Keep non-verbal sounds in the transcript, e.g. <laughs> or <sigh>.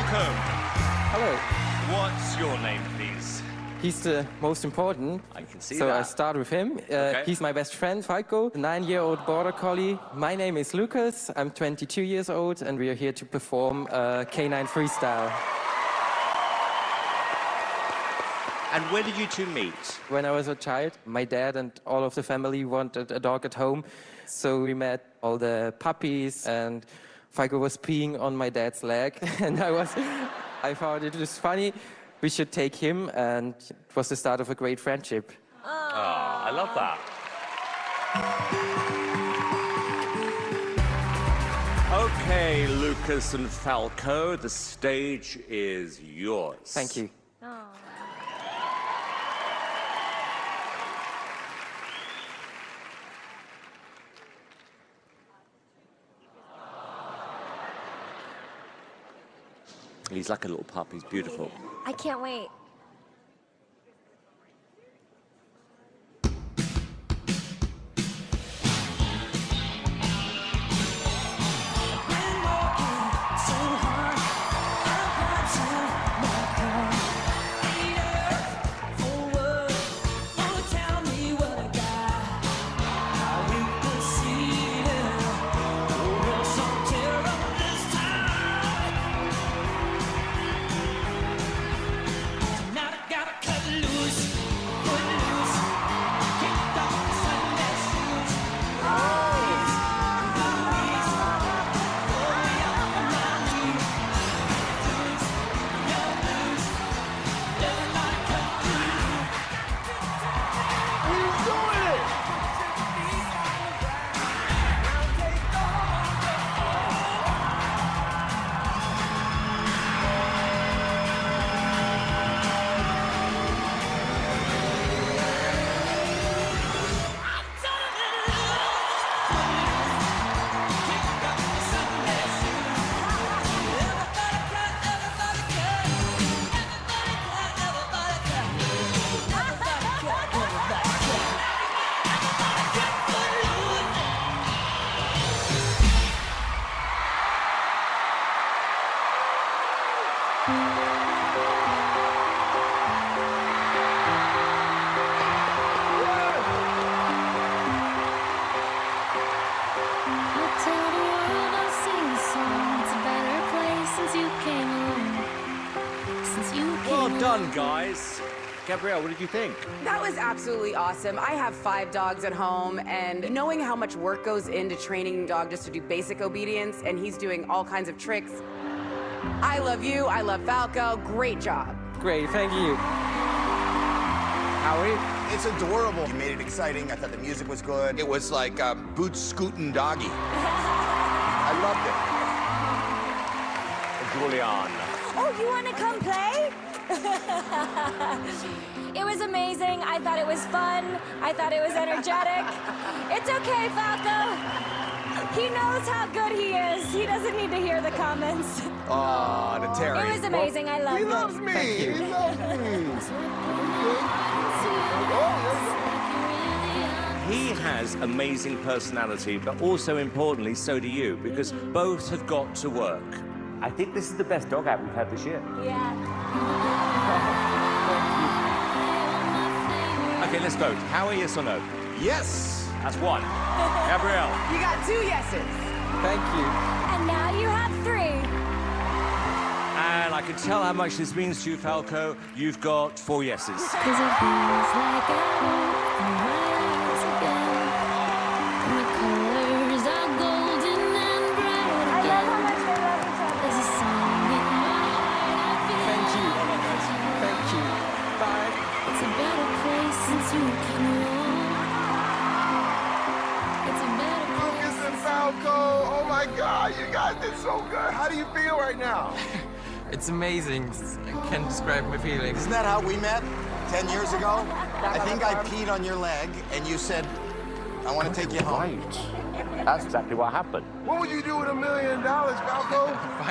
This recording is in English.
welcome. Hello. What's your name, please? He's the most important. I can see so that. I start with him. Uh, Okay. He's my best friend, Falco, a nine-year-old border collie. My name is Lucas. I'm 22 years old, and we are here to perform uh, Canine Freestyle. And where did you two meet? When I was a child, my dad and all of the family wanted a dog at home, so we met all the puppies, and Falco was peeing on my dad's leg, <laughs> and I was, I thought it was funny. We should take him, and it was the start of a great friendship. Ah, I love that. Okay, Lucas and Falco, the stage is yours. Thank you. He's like a little pup. He's beautiful. I can't wait. Done, guys. Gabrielle, what did you think? That was absolutely awesome. I have five dogs at home, and knowing how much work goes into training dog just to do basic obedience, and he's doing all kinds of tricks. I love you. I love Falco. Great job. Great, thank you. Howie? It's adorable. You made it exciting. I thought the music was good. It was like a boot scooting doggy. <laughs> I loved it. Julianne. Oh, you want to come play? <laughs> it was amazing. I thought it was fun. I thought it was energetic. <laughs> It's okay, Falco. He knows how good he is. He doesn't need to hear the comments. Aw, the Terry. It was amazing. I loved He loves me. <laughs> He loves me. He has amazing personality, but also importantly, so do you, because both have got to work. I think this is the best dog out we've had this year. Yeah. <laughs> Okay, let's vote. Howie, yes or no? Yes. That's one. <laughs> Gabrielle. You got two yeses. Thank you. And now you have three. And I can tell how much this means to you, Falco. You've got four yeses. <laughs> Cause it feels like I open my eyes again. The colors are golden and bright I love how much they love each other. There's a song in my heart. I feel Thank you. Thank you. Bye. It's a better place since you came my God, you guys did so good. How do you feel right now? <laughs> It's amazing. I can't describe my feelings. Isn't that how we met 10 years ago? I think I peed on your leg and you said, I want to take you home. Right. That's exactly what happened. What would you do with a million dollars, Falco?